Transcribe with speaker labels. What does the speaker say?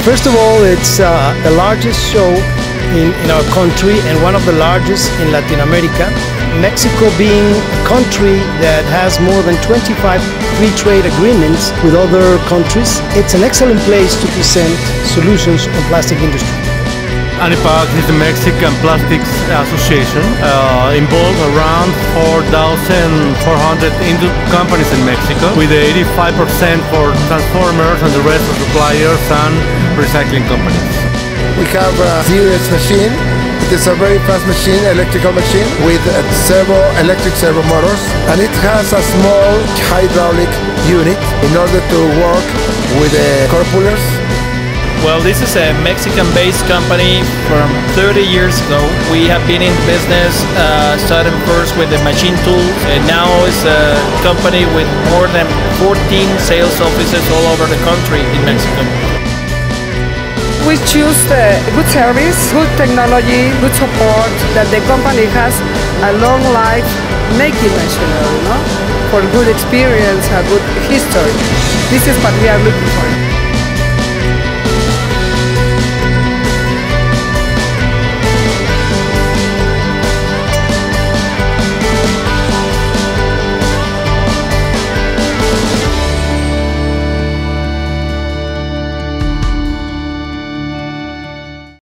Speaker 1: First of all, it's uh, the largest show in, in our country and one of the largest in Latin America. Mexico being a country that has more than 25 free trade agreements with other countries, it's an excellent place to present solutions on plastic industry.
Speaker 2: ANIPAC is the Mexican Plastics Association, uh, involved around 4,400 companies in Mexico, with 85% for transformers and the rest of suppliers and recycling companies.
Speaker 3: We have a series machine. It is a very fast machine, electrical machine, with servo, electric servo motors, and it has a small hydraulic unit in order to work with the core pullers
Speaker 4: well, this is a Mexican-based company from 30 years ago. We have been in business, uh, started first with the machine tools, and now it's a company with more than 14 sales offices all over the country in Mexico.
Speaker 5: We choose the good service, good technology, good support, that the company has a long life making machinery, no? for good experience, a good history. This is what we are looking for.